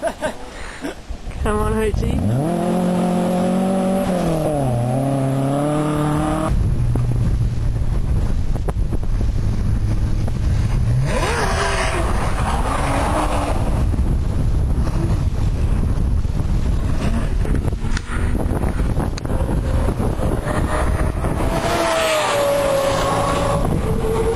Come on, Hoochie.